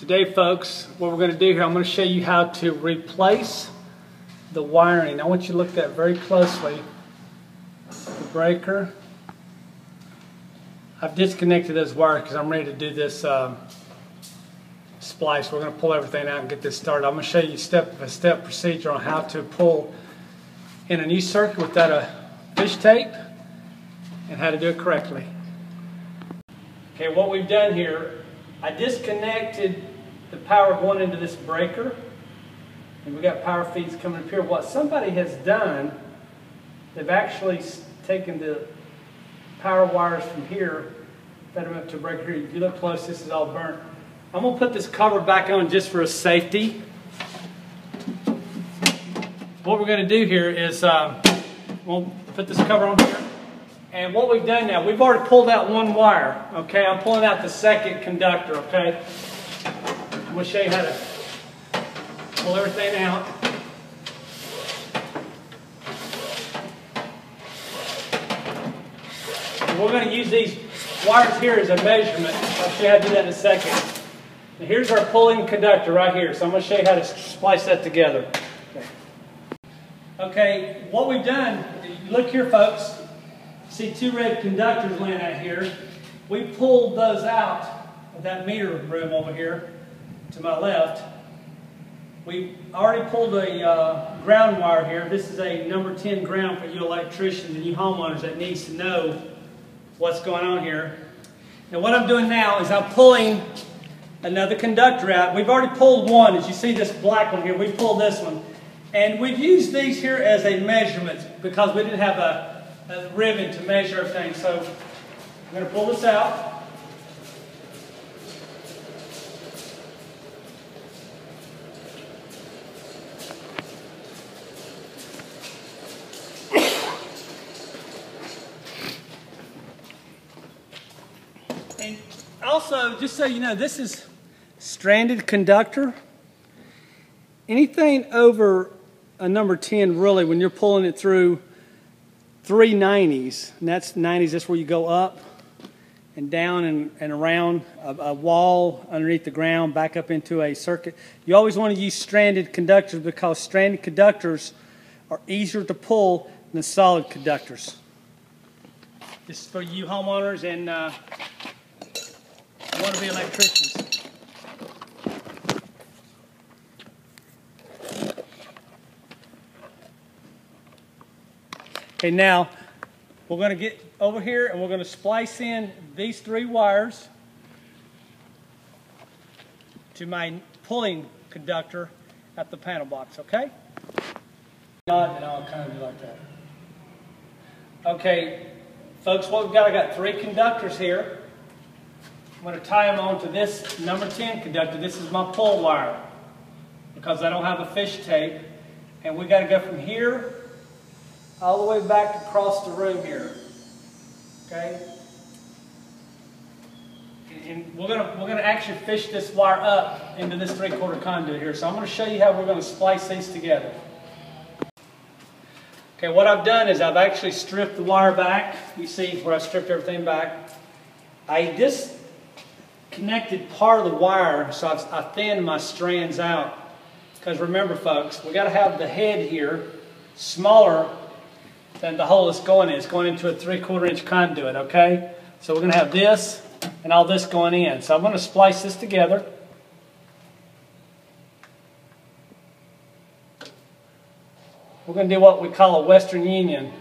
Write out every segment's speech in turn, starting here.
Today, folks, what we're going to do here, I'm going to show you how to replace the wiring. I want you to look at that very closely. The breaker. I've disconnected those wires because I'm ready to do this um, splice. We're going to pull everything out and get this started. I'm going to show you step-by-step -step procedure on how to pull in a new circuit without a fish tape and how to do it correctly. Okay, what we've done here, I disconnected the power going into this breaker and we got power feeds coming up here. What somebody has done, they've actually taken the power wires from here, fed them up to a breaker here. If you look close, this is all burnt. I'm to put this cover back on just for a safety. What we're going to do here is uh, we'll put this cover on here. And what we've done now, we've already pulled out one wire, okay? I'm pulling out the second conductor, okay? I'm to show you how to pull everything out. And we're going to use these wires here as a measurement. I'll show you how to do that in a second. Here's our pulling conductor right here. So I'm to show you how to splice that together. Okay what we've done, look here folks, see two red conductors laying out here. We pulled those out of that meter room over here to my left. We already pulled a uh, ground wire here. This is a number 10 ground for you electricians and you homeowners that needs to know what's going on here. Now what I'm doing now is I'm pulling another conductor out. We've already pulled one. As you see this black one here, we pulled this one. And we've used these here as a measurement because we didn't have a a ribbon to measure everything. So I'm going to pull this out. And also, just so you know, this is stranded conductor. Anything over a number 10, really, when you're pulling it through three 90s, and that's 90s, that's where you go up and down and, and around a, a, wall underneath the ground, back up into a circuit. You always want to use stranded conductors because stranded conductors are easier to pull than solid conductors. This is for you homeowners and uh, want to be electricians. Okay, now we're going to get over here and we're going to splice in these three wires to my pulling conductor at the panel box, okay? God and I'll kind of do like that. Okay, folks, what we've got, I got three conductors here. I'm going to tie them onto this number 10 conductor. This is my pull wire because I don't have a fish tape. And we got to go from here all the way back across the room here. Okay? And we're gonna we're gonna actually fish this wire up into this three-quarter conduit here. So I'm gonna show you how we're gonna splice these together. Okay, what I've done is I've actually stripped the wire back. You see where I stripped everything back. I disconnected part of the wire, so I've, I thinned my strands out. Because remember, folks, we got to have the head here smaller then the hole is going in. It's going into a three-quarter inch conduit, okay? So we're going to have this and all this going in. So I'm going to splice this together. We're going to do what we call a Western Union.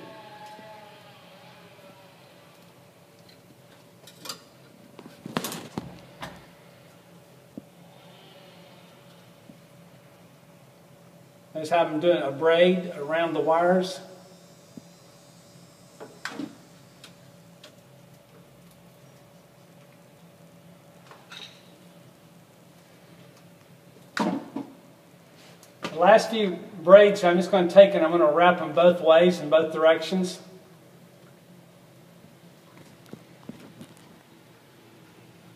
I just have them doing a braid around the wires. Last few braids, I'm just going to take and I'm going to wrap them both ways in both directions.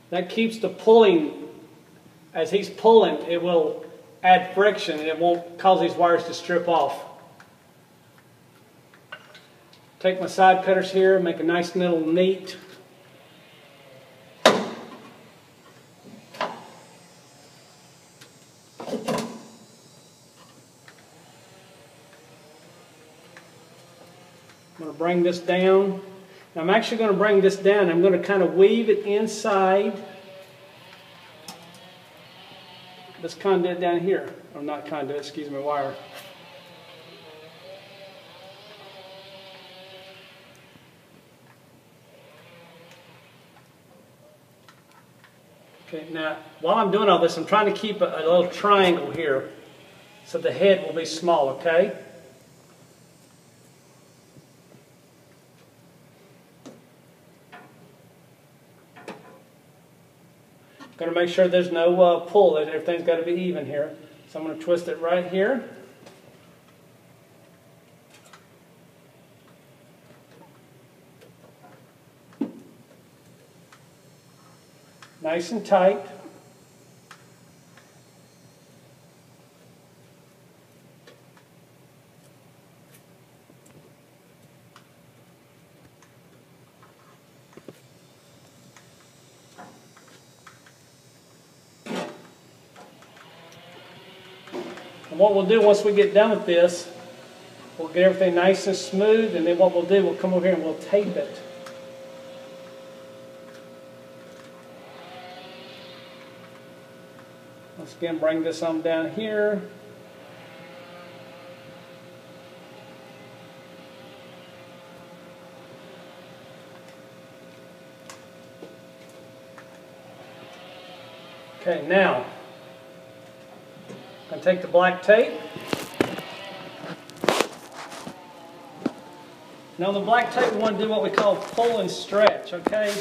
That keeps the pulling, as he's pulling, it will add friction and it won't cause these wires to strip off. Take my side cutters here, make a nice little neat I'm going to bring this down. I'm actually going to bring this down. I'm going to kind of weave it inside this conduit down here. Or not conduit, excuse me, wire. Okay, now while I'm doing all this, I'm trying to keep a, a little triangle here so the head will be small, okay? To make sure there's no uh, pull, that everything's got to be even here. So I'm going to twist it right here. Nice and tight. What we'll do once we get done with this, we'll get everything nice and smooth, and then what we'll do, we'll come over here and we'll tape it. Once again, bring this on down here. Okay, now, take the black tape. Now the black tape, we want to do what we call pull and stretch, okay?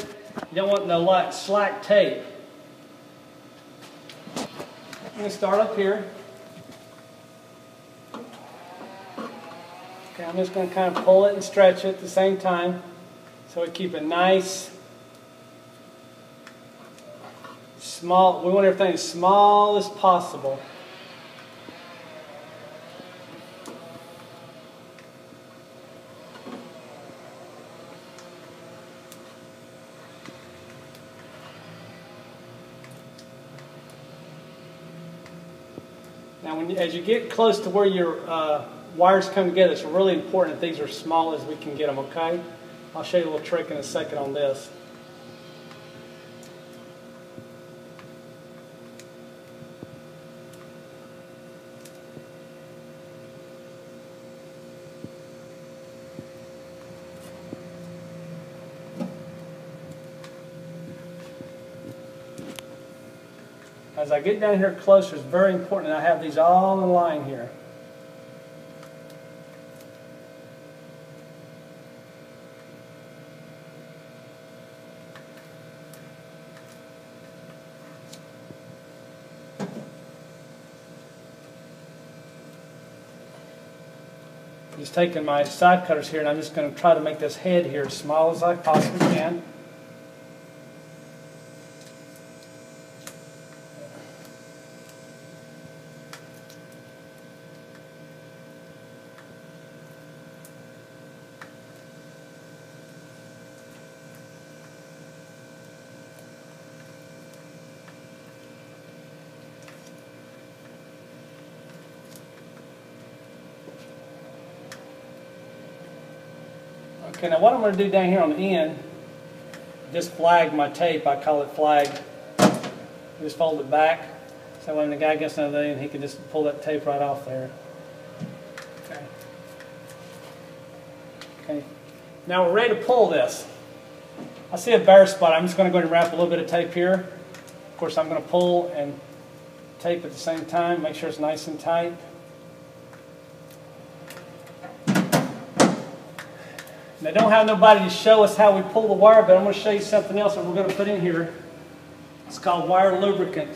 You don't want no like slack tape. I'm going to start up here. Okay, I'm just going to kind of pull it and stretch it at the same time so we keep it nice, small. We want everything as small as possible. Now, when as you get close to where your uh, wires come together, it's really important that these are small as we can get them, okay? I'll show you a little trick in a second on this. As I get down here closer, it's very important I have these all in line here. Just taking my side cutters here and I'm just going to try to make this head here as small as I possibly can. Okay, now what I'm going to do down here on the end, just flag my tape, I call it flag. Just fold it back, so when the guy gets another end, he can just pull that tape right off there. Okay. Okay. Now we're ready to pull this. I see a bare spot. I'm just going to go ahead and wrap a little bit of tape here. Of course, I'm going to pull and tape at the same time, make sure it's nice and tight. And I don't have nobody to show us how we pull the wire, but I'm going to show you something else that we're going to put in here. It's called wire lubricant.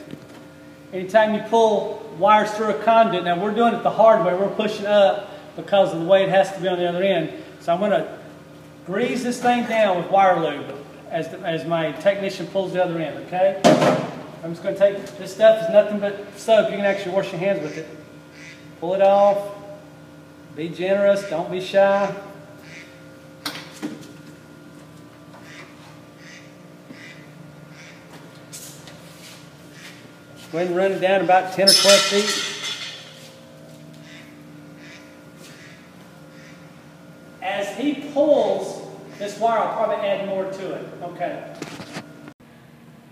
Anytime you pull wires through a conduit, now we're doing it the hard way. We're pushing up because of the way it has to be on the other end. So I'm going to grease this thing down with wire lube as, the, as my technician pulls the other end, okay? I'm just going to take, this stuff is nothing but soap. You can actually wash your hands with it. Pull it off. Be generous. Don't be shy. Go ahead and run it down about 10 or 12 feet. As he pulls this wire, I'll probably add more to it. Okay.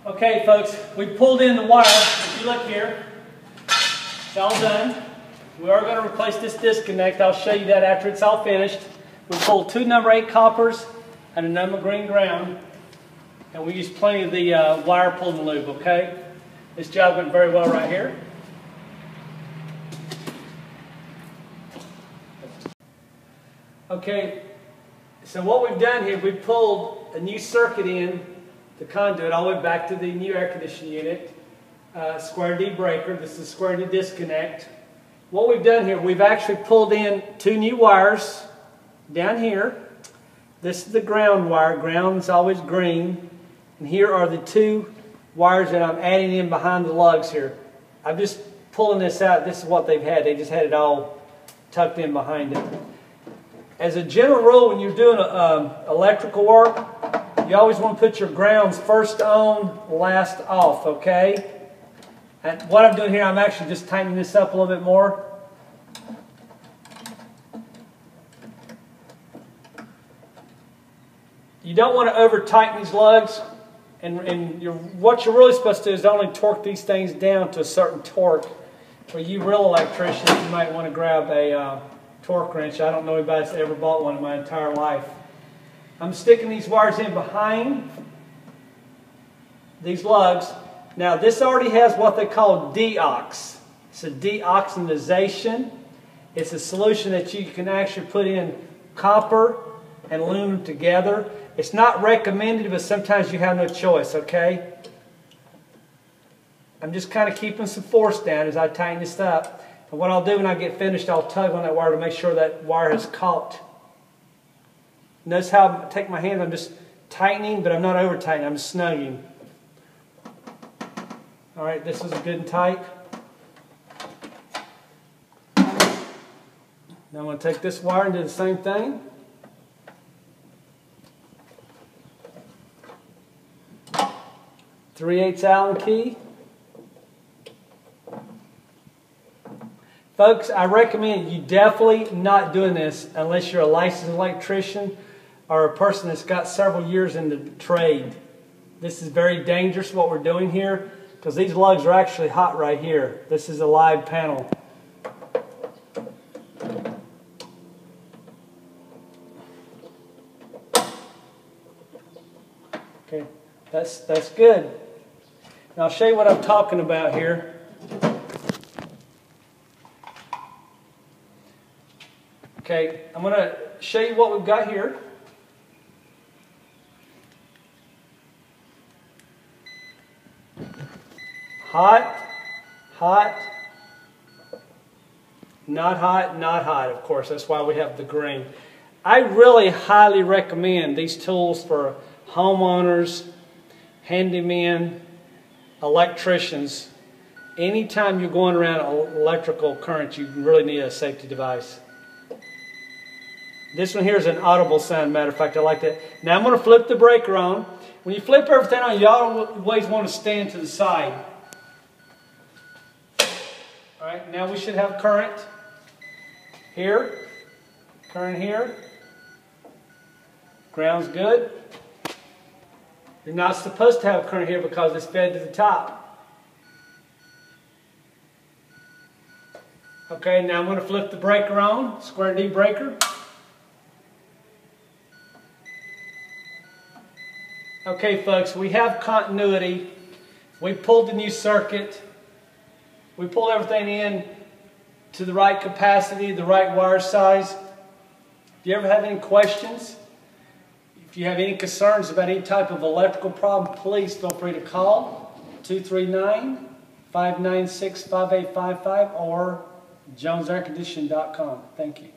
Okay, folks, we pulled in the wire. If you look here, it's all done. We are going to replace this disconnect. I'll show you that after it's all finished. We pulled two number 8 coppers and a number green ground. And we used plenty of the uh, wire pulling lube, okay? This job went very well right here. Okay, so what we've done here, we've pulled a new circuit in the conduit all the way back to the new air conditioning unit. Uh, square D breaker, this is square D disconnect. What we've done here, we've actually pulled in two new wires down here. This is the ground wire, ground's always green. And here are the two wires that I'm adding in behind the lugs here. I'm just pulling this out, this is what they've had, they just had it all tucked in behind it. As a general rule, when you're doing um, electrical work, you always want to put your grounds first on, last off, okay? And what I'm doing here, I'm actually just tightening this up a little bit more. You don't want to over tighten these lugs. And, and you're, what you're really supposed to do is only torque these things down to a certain torque. For you real electricians, you might want to grab a uh, torque wrench. I don't know anybody that's ever bought one in my entire life. I'm sticking these wires in behind these lugs. Now this already has what they call deox. It's a deoxidization. It's a solution that you can actually put in copper and aluminum together. It's not recommended, but sometimes you have no choice, okay? I'm just kind of keeping some force down as I tighten this up. And what I'll do when I get finished, I'll tug on that wire to make sure that wire has caught. Notice how I take my hand, I'm just tightening, but I'm not over tightening, I'm just snugging. All right, this is good and tight. Now I'm going to take this wire and do the same thing. 3 8 Allen key. Folks, I recommend you definitely not doing this unless you're a licensed electrician or a person that's got several years in the trade. This is very dangerous what we're doing here because these lugs are actually hot right here. This is a live panel. Okay, that's, that's good. Now I'll show you what I'm talking about here. Okay, I'm going to show you what we've got here. Hot, hot, not hot, not hot, of course. That's why we have the green. I really highly recommend these tools for homeowners, handymen, electricians, anytime you're going around electrical current, you really need a safety device. This one here is an audible sound, matter of fact, I like that. Now I'm going to flip the breaker on. When you flip everything on, you always want to stand to the side. All right, now we should have current here, current here. Ground's good. You're not supposed to have current here because it's fed to the top. Okay, now I'm going to flip the breaker on, square D breaker. Okay, folks, we have continuity. We pulled the new circuit. We pulled everything in to the right capacity, the right wire size. Do you ever have any questions? If you have any concerns about any type of electrical problem, please feel free to call 239-596-5855 or jonesairconditioning.com. Thank you.